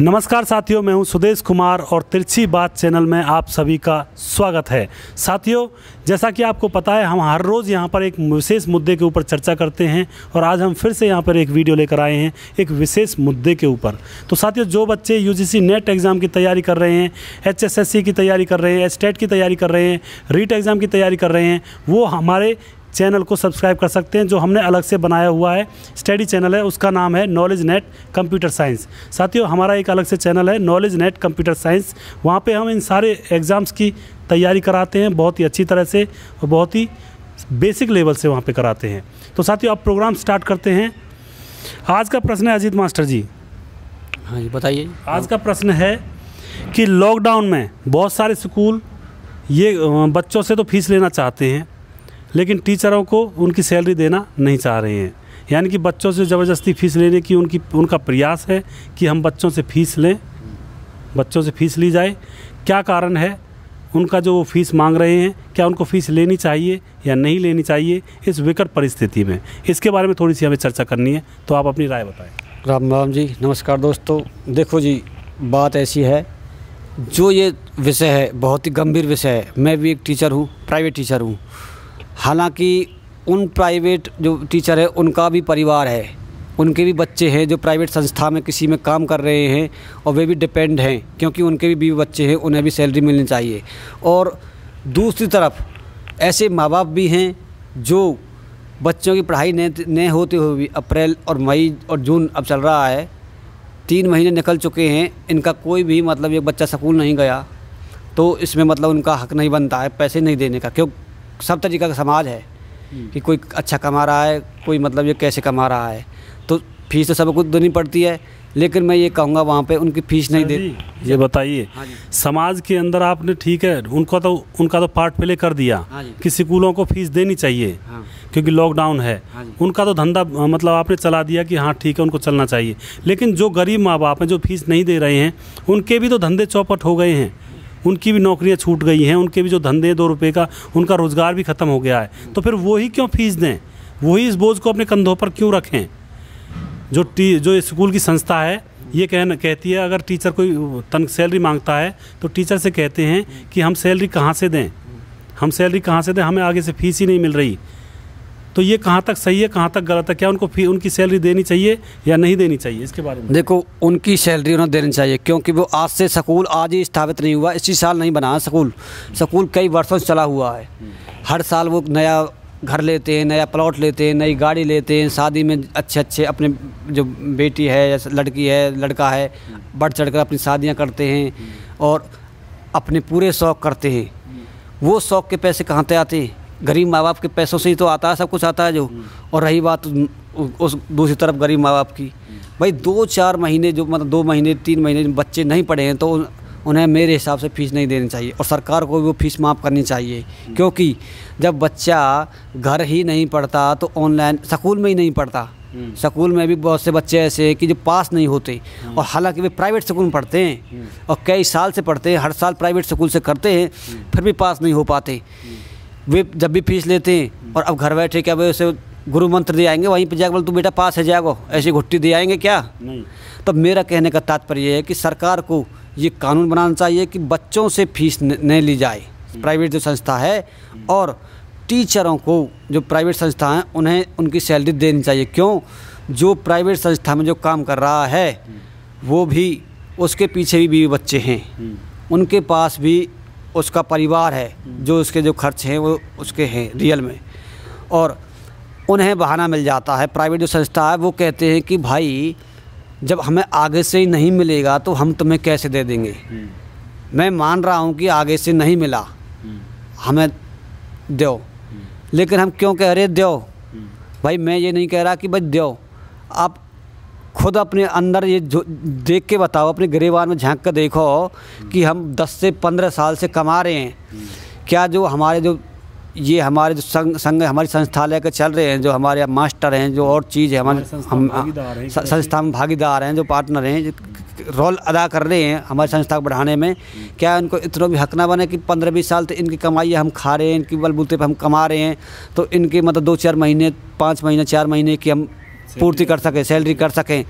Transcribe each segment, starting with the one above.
नमस्कार साथियों, मैं हूँ सुदेश कुमार और तिरछी बात चैनल में आप सभी का स्वागत है। साथियों, जैसा कि आपको पता है, हम हर रोज़ यहाँ पर एक विशेष मुद्दे के ऊपर चर्चा करते हैं और आज हम फिर से यहाँ पर एक वीडियो लेकर आए हैं, एक विशेष मुद्दे के ऊपर। तो साथियों, जो बच्चे यूजीसी नेट एग्ज़ाम की तैयारी कर रहे हैं एचएसएससी की तैयारी कर रहे हैं स्टेट की तैयारी कर रहे हैं रीट एग्ज़ाम की तैयारी कर रहे हैं, वो हमारे चैनल को सब्सक्राइब कर सकते हैं जो हमने अलग से बनाया हुआ है। स्टडी चैनल है उसका नाम है नॉलेज नेट कंप्यूटर साइंस। साथियों हमारा एक अलग से चैनल है नॉलेज नेट कंप्यूटर साइंस। वहाँ पर हम इन सारे एग्ज़ाम्स की तैयारी कराते हैं बहुत ही अच्छी तरह से और बहुत ही बेसिक लेवल से वहाँ पे कराते हैं। तो साथियों अब प्रोग्राम स्टार्ट करते हैं। आज का प्रश्न है अजीत मास्टर जी। हाँ जी बताइए। आज का प्रश्न है कि लॉकडाउन में बहुत सारे स्कूल ये बच्चों से तो फ़ीस लेना चाहते हैं। लेकिन टीचरों को उनकी सैलरी देना नहीं चाह रहे हैं। यानी कि बच्चों से ज़बरदस्ती फ़ीस लेने की उनकी, उनका प्रयास है कि हम बच्चों से फ़ीस लें, बच्चों से फ़ीस ली जाए। क्या कारण है? उनका जो वो फ़ीस मांग रहे हैं, क्या उनको फ़ीस लेनी चाहिए या नहीं लेनी चाहिए इस विकट परिस्थिति में? इसके बारे में थोड़ी सी हमें चर्चा करनी है तो आप अपनी राय बताएँ। राम राम जी, नमस्कार दोस्तों। देखो जी, बात ऐसी है, जो ये विषय है, बहुत ही गंभीर विषय है। मैं भी एक टीचर हूँ, प्राइवेट टीचर हूँ। हालाँकि उन प्राइवेट जो टीचर है, उनका भी परिवार है। उनके भी बच्चे हैं जो प्राइवेट संस्था में किसी में काम कर रहे हैं और वे भी डिपेंड हैं, क्योंकि उनके भी बीवी बच्चे हैं, उन्हें भी सैलरी मिलनी चाहिए। और दूसरी तरफ़ ऐसे माँ बाप भी हैं जो बच्चों की पढ़ाई न न होते हुए भी अप्रैल और मई और जून अब चल रहा है, तीन महीने निकल चुके हैं, इनका कोई भी मतलब ये बच्चा स्कूल नहीं गया तो इसमें मतलब उनका हक नहीं बनता है, पैसे नहीं देने का, क्यों? सब तरीका का समाज है कि कोई अच्छा कमा रहा है कोई मतलब ये कैसे कमा रहा है। तो फ़ीस तो सबको देनी पड़ती है लेकिन मैं ये कहूँगा वहाँ पे उनकी फ़ीस नहीं दे ये बताइए हाँ समाज के अंदर आपने ठीक है उनका तो उनका तो पार्ट प्ले कर दिया। हाँ कि स्कूलों को फ़ीस देनी चाहिए हाँ। क्योंकि लॉकडाउन है। हाँ उनका तो धंधा मतलब आपने चला दिया कि हाँ ठीक है उनको चलना चाहिए। लेकिन जो गरीब माँ बाप हैं जो फ़ीस नहीं दे रहे हैं उनके भी तो धंधे चौपट हो गए हैं। उनकी भी नौकरियाँ छूट गई हैं, उनके भी जो धंधे दो रुपये का, उनका रोज़गार भी ख़त्म हो गया है। तो फिर वही क्यों फ़ीस दें? वही इस बोझ को अपने कंधों पर क्यों रखें? जो टी, जो स्कूल की संस्था है, ये कहना, कहती है, अगर टीचर कोई तन, सैलरी माँगता है तो टीचर से कहते हैं कि हम सैलरी कहाँ से दें? हम सैलरी कहाँ से दें? हमें आगे से फ़ीस ही नहीं मिल रही। तो ये कहाँ तक सही है, कहाँ तक गलत है, क्या उनको फ़ी उनकी सैलरी देनी चाहिए या नहीं देनी चाहिए? इसके बारे में। देखो, उनकी सैलरी उन्हें देनी चाहिए, क्योंकि वो आज से स्कूल आज ही स्थापित नहीं हुआ, इसी साल नहीं बना स्कूल। स्कूल कई वर्षों से चला हुआ है। हर साल वो नया घर लेते हैं, नया प्लॉट लेते हैं, नई गाड़ी लेते हैं, शादी में अच्छे अच्छे अपने जो बेटी है या लड़की है, लड़का है, बढ़ चढ़ कर अपनी शादियाँ करते हैं और अपने पूरे शौक़ करते हैं। वो शौक़ के पैसे कहाँ से आते हैं? गरीब माँ बाप के पैसों से ही तो आता है, सब कुछ आता है जो। और रही बात उस दूसरी तरफ़ गरीब माँ बाप की। भाई, दो चार महीने जो मतलब दो महीने, तीन महीने बच्चे नहीं पढ़े हैं तो उन्हें मेरे हिसाब से फ़ीस नहीं देनी चाहिए। और सरकार को भी वो फ़ीस माफ़ करनी चाहिए। क्योंकि जब बच्चा घर ही नहीं पढ़ता तो ऑनलाइन स्कूल में ही नहीं पढ़ता। स्कूल में भी बहुत से बच्चे ऐसे हैं कि जो पास नहीं होते। और हालाँकि वे प्राइवेट स्कूल में पढ़ते हैं। और कई साल से पढ़ते हैं, हर साल प्राइवेट स्कूल से करते हैं, फिर भी पास नहीं हो पाते। वे जब भी फ़ीस लेते हैं और अब घर बैठे क्या वे उसे गुरु मंत्र दे आएँगे वहीं पर जाकर बोल तू बेटा पास है जागो ऐसी घुट्टी दे आएँगे क्या? नहीं। तो मेरा कहने का तात्पर्य है कि सरकार को ये कानून बनाना चाहिए कि बच्चों से फ़ीस नहीं ली जाए। प्राइवेट जो संस्था है और टीचरों को जो प्राइवेट संस्था हैं उन्हें उनकी सैलरी देनी चाहिए। क्यों? जो प्राइवेट संस्था में जो काम कर रहा है वो भी उसके पीछे भी बीवी बच्चे हैं। उनके पास भी उसका परिवार है, जो उसके जो खर्च हैं, वो उसके हैं रियल में। और उन्हें बहाना मिल जाता है। प्राइवेट जो संस्था है, वो कहते हैं कि, भाई, जब हमें आगे से ही नहीं मिलेगा तो हम तुम्हें कैसे दे देंगे? मैं मान रहा हूँ कि आगे से नहीं मिला। हमें दो। लेकिन हम क्यों कह रहे दो? भाई, मैं ये नहीं कह रहा कि, भाई, दो। आप खुद अपने अंदर ये जो देख के बताओ अपने गिरेबान में झाँक कर देखो कि हम 10 से 15 साल से कमा रहे हैं। क्या जो हमारे जो ये हमारे जो संघ संघ हमारी संस्था लेकर चल रहे हैं जो हमारे मास्टर हैं जो और चीज़ है हमारे हमारे संस्था में भागीदार हैं, स- संस्था में भागीदार हैं जो पार्टनर हैं रोल अदा कर रहे हैं हमारी संस्था को बढ़ाने में। क्या इनको इतना भी हक ना बने कि पंद्रह बीस साल तो इनकी कमाई हम खा रहे हैं इनकी बलबूते पर हम कमा रहे हैं तो इनके मतलब दो चार महीने पाँच महीने चार महीने की हम पूर्ति कर सकें सैलरी कर सकें।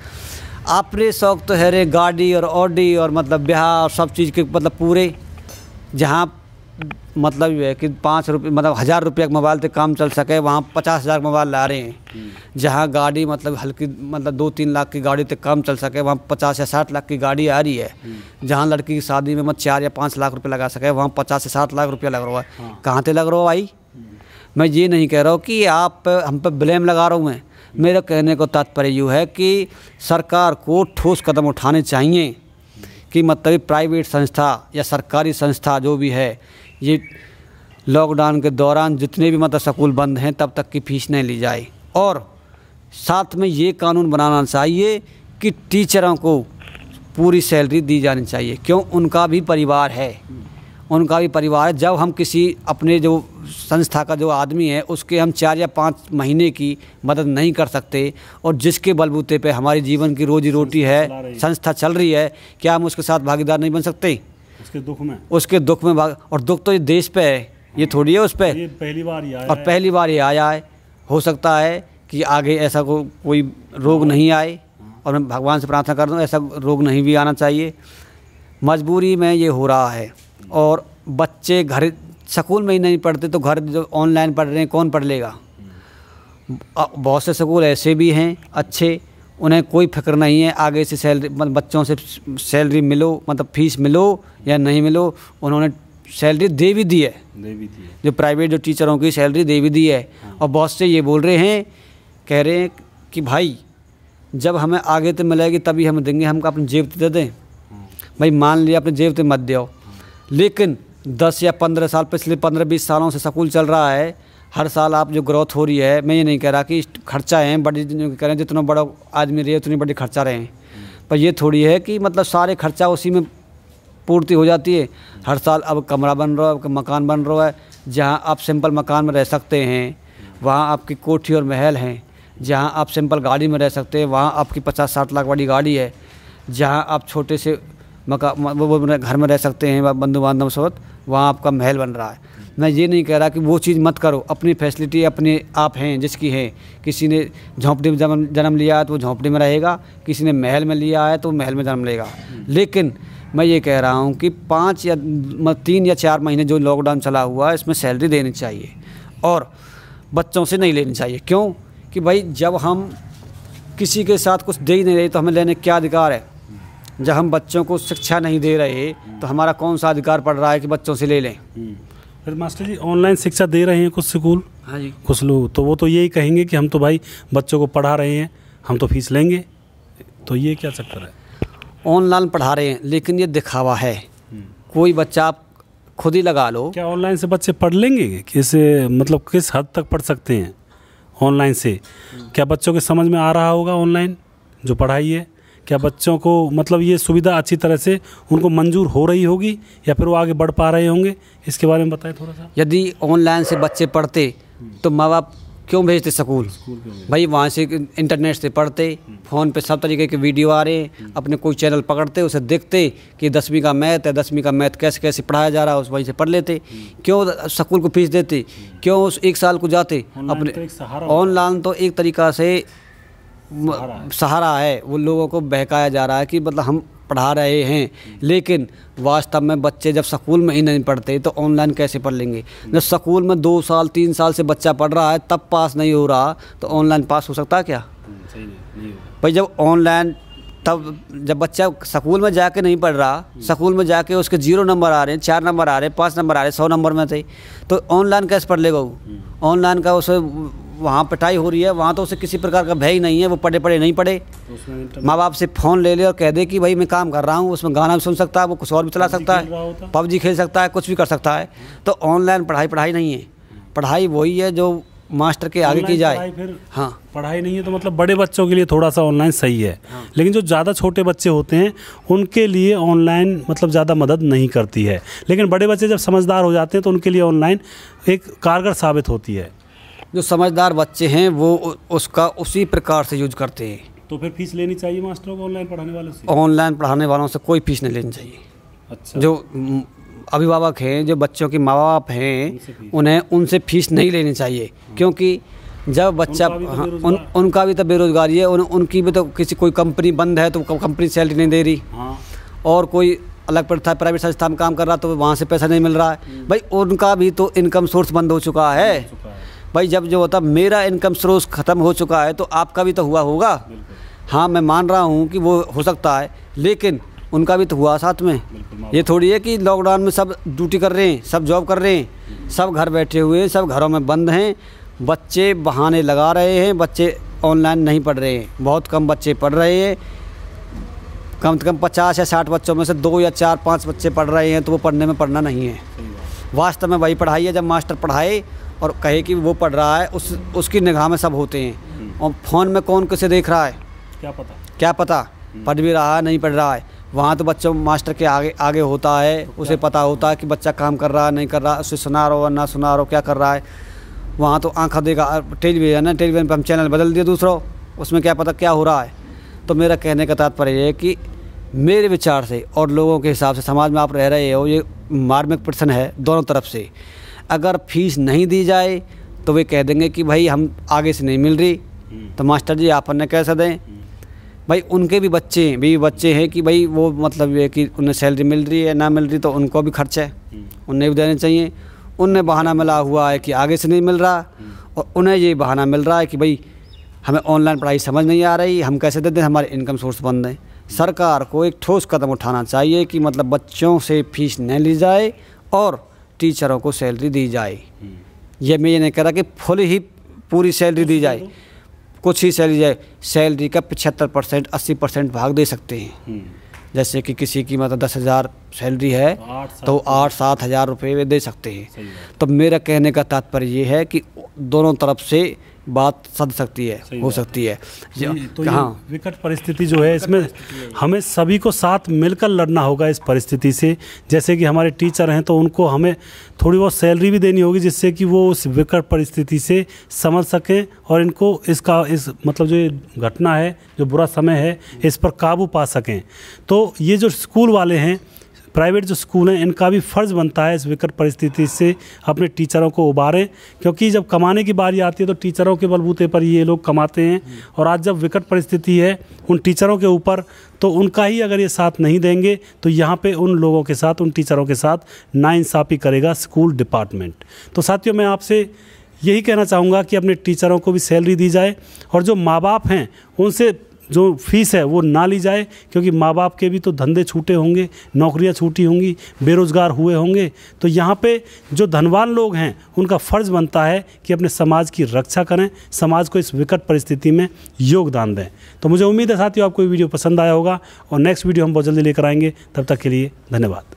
अपने शौक तो है रे गाड़ी और ऑडी और मतलब ब्याह और सब चीज़ के मतलब पूरे जहाँ मतलब ये है कि पाँच रुपये मतलब हज़ार रुपये का मोबाइल से काम चल सके वहाँ पचास हज़ार मोबाइल ला रहे हैं। जहाँ गाड़ी मतलब हल्की मतलब दो तीन लाख की गाड़ी तक काम चल सके वहाँ पचास या साठ लाख की गाड़ी आ रही है। जहाँ लड़की की शादी में मतलब चार या पाँच लाख रुपये लगा सके वहाँ पचास से साठ लाख रुपया लग रहा है। कहाँ से लग रहा हो भाई? मैं ये नहीं कह रहा हूँ कि आप हम पे ब्लेम लगा रहा हूँ। मैं मेरा कहने को तात्पर्य यूँ है कि सरकार को ठोस कदम उठाने चाहिए कि मतलब प्राइवेट संस्था या सरकारी संस्था जो भी है, ये लॉकडाउन के दौरान जितने भी मतलब स्कूल बंद हैं, तब तक की फ़ीस नहीं ली जाए। और साथ में ये कानून बनाना चाहिए कि टीचरों को पूरी सैलरी दी जानी चाहिए, क्यों? उनका भी परिवार है। उनका भी परिवार है। जब हम किसी अपने जो संस्था का जो आदमी है उसके हम चार या पाँच महीने की मदद नहीं कर सकते और जिसके बलबूते पे हमारी जीवन की रोजी रोटी है है। संस्था चल रही है क्या हम उसके साथ भागीदार नहीं बन सकते? उसके दुख में। उसके दुख में भाग और दुख तो ये देश पे है ये थोड़ी है उस पर पहली बार ही आया और पहली बार ये आया है। हो सकता है कि आगे ऐसा को, कोई रोग नहीं आए और मैं भगवान से प्रार्थना कर दूँ ऐसा रोग नहीं भी आना चाहिए। मजबूरी में ये हो रहा है। और बच्चे घर स्कूल में ही नहीं पढ़ते तो घर जो ऑनलाइन पढ़ रहे हैं कौन पढ़ लेगा बहुत से स्कूल ऐसे भी हैं अच्छे उन्हें कोई फ़िक्र नहीं है आगे से सैलरी मतलब बच्चों से सैलरी मिलो मतलब फ़ीस मिलो या नहीं मिलो उन्होंने सैलरी दे भी दी है। देवी थी जो प्राइवेट जो टीचरों की सैलरी दे भी दी है। हाँ। और बहुत से ये बोल रहे हैं कह रहे हैं कि भाई जब हमें आगे तो मिलेगी तभी हम देंगे हमको अपनी जेब तो दे दें। भाई मान लिया अपने जेब तो मत दो लेकिन दस या पंद्रह साल पिछले पंद्रह बीस सालों से स्कूल चल रहा है। हर साल आप जो ग्रोथ हो रही है, मैं ये नहीं कह रहा कि खर्चा है, बड़ी कह रहे हैं, जितना बड़ा आदमी रहे, उतनी बड़ी खर्चा रहे पर ये थोड़ी है कि मतलब सारे खर्चा उसी में पूर्ति हो जाती है। हर साल अब कमरा बन रहा है मकान बन रहा है, जहाँ आप सिंपल मकान में रह सकते हैं, वहाँ आपकी कोठी और महल हैं, जहाँ आप सिंपल गाड़ी में रह सकते हैं, वहाँ आपकी पचास साठ लाख वाली गाड़ी है, जहाँ आप छोटे से मका वो वो घर में रह सकते हैं बंधु बांधव सोत वहाँ आपका महल बन रहा है। मैं ये नहीं कह रहा कि वो चीज़ मत करो, अपनी फैसिलिटी अपने आप हैं, जिसकी है। किसी ने झोंपड़ी में जन्म जन्म लिया है तो वो झोंपड़ी में रहेगा, किसी ने महल में लिया है तो महल में जन्म लेगा। लेकिन मैं ये कह रहा हूँ कि पाँच या तीन या चार महीने जो लॉकडाउन चला हुआ है, इसमें सैलरी देनी चाहिए और बच्चों से नहीं लेनी चाहिए। क्यों? कि भाई जब हम किसी के साथ कुछ दे ही नहीं रहे तो हमें लेने क्या अधिकार है? जब हम बच्चों को शिक्षा नहीं दे रहे तो हमारा कौन सा अधिकार पड़ रहा है कि बच्चों से ले लें? फिर मास्टर जी ऑनलाइन शिक्षा दे रहे हैं कुछ स्कूल? हाँ जी। कुछ लोग तो वो तो यही कहेंगे कि हम तो भाई बच्चों को पढ़ा रहे हैं हम तो फ़ीस लेंगे। तो ये क्या चक्कर है? ऑनलाइन पढ़ा रहे हैं लेकिन ये दिखावा है। कोई बच्चा आप खुद ही लगा लो। क्या ऑनलाइन से बच्चे पढ़ लेंगे? किस मतलब किस हद तक पढ़ सकते हैं ऑनलाइन से? क्या बच्चों के समझ में आ रहा होगा ऑनलाइन जो पढ़ाई है? क्या बच्चों को मतलब ये सुविधा अच्छी तरह से उनको मंजूर हो रही होगी या फिर वो आगे बढ़ पा रहे होंगे? इसके बारे में बताएँ थोड़ा सा। यदि ऑनलाइन से बच्चे पढ़ते तो माँ बाप क्यों भेजते स्कूल? भाई वहाँ से इंटरनेट से पढ़ते फ़ोन पे सब तरीके के वीडियो आ रहे हैं अपने कोई चैनल पकड़ते उसे देखते कि दसवीं का मैथ है दसवीं का मैथ कैसे कैसे पढ़ाया जा रहा है उस वहीं से पढ़ लेते। क्यों स्कूल को फ़ीस देते? क्यों उस एक साल को जाते? तो अपने। ऑनलाइन तो एक तरीका से सहारा है। वो लोगों को बहकाया जा रहा है कि मतलब हम पढ़ा रहे हैं। लेकिन वास्तव में बच्चे जब स्कूल में ही नहीं पढ़ते तो ऑनलाइन कैसे पढ़ लेंगे? जब स्कूल में दो साल तीन साल से बच्चा पढ़ रहा है तब पास नहीं हो रहा तो ऑनलाइन पास हो सकता है क्या? सही नहीं, नहीं भाई जब ऑनलाइन तब जब बच्चा स्कूल में जाके नहीं पढ़ रहा स्कूल में जाके उसके ज़ीरो नंबर आ रहे हैं चार नंबर आ रहे हैं पाँच नंबर आ रहे हैं सौ नंबर में थे तो ऑनलाइन कैसे पढ़ लेगा वो? ऑनलाइन का उसे वहाँ पिटाई हो रही है वहाँ तो उसे किसी प्रकार का भय ही नहीं है वो पढ़े पढ़े नहीं पढ़े माँ बाप से फ़ोन ले ले और कह दे कि भाई मैं काम कर रहा हूँ उसमें गाना भी सुन सकता है वो कुछ और भी चला सकता है पबजी खेल सकता है कुछ भी कर सकता है। तो ऑनलाइन पढ़ाई पढ़ाई नहीं है। पढ़ाई वही है जो मास्टर के आगे की जाए। फिर हाँ। पढ़ाई नहीं है तो मतलब बड़े बच्चों के लिए थोड़ा सा ऑनलाइन सही है। लेकिन जो ज़्यादा छोटे बच्चे होते हैं उनके लिए ऑनलाइन मतलब ज़्यादा मदद नहीं करती है। लेकिन बड़े बच्चे जब समझदार हो जाते हैं तो उनके लिए ऑनलाइन एक कारगर साबित होती है। जो समझदार बच्चे हैं वो उसका उसी प्रकार से यूज़ करते हैं। तो फिर फ़ीस लेनी चाहिए मास्टरों को ऑनलाइन पढ़ाने वालों से? ऑनलाइन पढ़ाने वालों से कोई फ़ीस नहीं लेनी चाहिए। अच्छा। जो अभिभावक हैं जो बच्चों के माँ बाप हैं उन्हें उनसे फ़ीस नहीं लेनी चाहिए। क्योंकि जब बच्चा उनका भी तो हाँ, उन, उनका भी तो बेरोजगारी है उन, उनकी भी तो किसी कोई कंपनी बंद है तो कंपनी सैलरी नहीं दे रही। हाँ। और कोई अलग पड़ता है प्राइवेट संस्था में काम कर रहा तो वहाँ से पैसा नहीं मिल रहा। है भाई उनका भी तो इनकम सोर्स बंद हो है चुका है। भाई जब जो होता मेरा इनकम सोर्स ख़त्म हो चुका है तो आपका भी तो हुआ होगा। हाँ मैं मान रहा हूँ कि वो हो सकता है लेकिन उनका भी तो हुआ साथ में। ये थोड़ी है कि लॉकडाउन में सब ड्यूटी कर रहे हैं सब जॉब कर रहे हैं सब घर बैठे हुए हैं सब घरों में बंद हैं बच्चे बहाने लगा रहे हैं बच्चे ऑनलाइन नहीं पढ़ रहे हैं बहुत कम बच्चे पढ़ रहे हैं। कम से कम पचास या साठ बच्चों में से दो या चार पाँच बच्चे पढ़ रहे हैं तो वो पढ़ने में पढ़ना नहीं है। वास्तव में वही पढ़ाई है जब मास्टर पढ़ाए और कहे कि वो पढ़ रहा है उस उसकी निगाह में सब होते हैं। और फ़ोन में कौन किसे देख रहा है? क्या पता? क्या पता? पढ़ भी रहा है नहीं पढ़ रहा है। वहाँ तो बच्चों मास्टर के आगे आगे होता है तो उसे पता? होता है कि बच्चा काम कर रहा है नहीं कर रहा है उसे सुना रहा हो ना सुना रहा हो क्या कर रहा है। वहाँ तो आँखा देगा टेलीविज़न है टेलीविज़न पर हम चैनल बदल दिए दूसरों उसमें क्या पता क्या हो रहा है। तो मेरा कहने का तात्पर्य ये है कि मेरे विचार से और लोगों के हिसाब से समाज में आप रह रहे हो ये मार्मिक प्रश्न है दोनों तरफ़ से। अगर फ़ीस नहीं दी जाए तो वे कह देंगे कि भाई हम आगे से नहीं मिल रही। तो मास्टर जी आप ने कैसे दें? भाई उनके भी बच्चे भी बच्चे हैं कि भाई वो मतलब ये कि उन्हें सैलरी मिल रही है ना मिल रही तो उनको भी खर्च है। उन्हें भी देने चाहिए। उन्हें बहाना मिला हुआ है कि आगे से नहीं मिल रहा और उन्हें ये बहाना मिल रहा है कि भाई हमें ऑनलाइन पढ़ाई समझ नहीं आ रही हम कैसे दे दें हमारे इनकम सोर्स बंद है सरकार को एक ठोस कदम उठाना चाहिए कि मतलब बच्चों से फ़ीस न ली जाए और टीचरों को सैलरी दी जाए। ये मैं ये नहीं कह रहा कि फुल ही पूरी सैलरी दी जाए। कुछ ही सैलरी जाए सैलरी का पचहत्तर परसेंट अस्सी परसेंट भाग दे सकते हैं। जैसे कि किसी की मतलब दस हज़ार सैलरी है तो आठ सात हज़ार रुपये वे दे सकते हैं। तो मेरा कहने का तात्पर्य ये है कि दोनों तरफ़ से बात सद सकती है हो सकती है। तो हाँ विकट परिस्थिति जो है इसमें हमें सभी को साथ मिलकर लड़ना होगा इस परिस्थिति से। जैसे कि हमारे टीचर हैं तो उनको हमें थोड़ी बहुत सैलरी भी देनी होगी जिससे कि वो उस विकट परिस्थिति से समझ सकें और इनको इसका इस मतलब जो ये घटना है जो बुरा समय है इस पर काबू पा सकें। तो ये जो स्कूल वाले हैं प्राइवेट जो स्कूल हैं, इनका भी फ़र्ज़ बनता है इस विकट परिस्थिति से अपने टीचरों को उबारें, क्योंकि जब कमाने की बारी आती है तो टीचरों के बलबूते पर ये लोग कमाते हैं। और आज जब विकट परिस्थिति है उन टीचरों के ऊपर तो उनका ही अगर ये साथ नहीं देंगे तो यहाँ पे उन लोगों के साथ, उन टीचरों के साथ नाइंसाफ़ी करेगा स्कूल डिपार्टमेंट। तो साथियों, मैं आपसे यही कहना चाहूँगा कि अपने टीचरों को भी सैलरी दी जाए, और जो माँ बाप हैं, उनसे जो फ़ीस है वो ना ली जाए, क्योंकि माँ बाप के भी तो धंधे छूटे होंगे, नौकरियाँ छूटी होंगी, बेरोज़गार हुए होंगे। तो यहाँ पे जो धनवान लोग हैं, उनका फ़र्ज़ बनता है कि अपने समाज की रक्षा करें, समाज को इस विकट परिस्थिति में योगदान दें। तो मुझे उम्मीद है साथियों, आपको ये वीडियो पसंद आया होगा और नेक्स्ट वीडियो हम बहुत जल्दी लेकर आएँगे। तब तक के लिए धन्यवाद।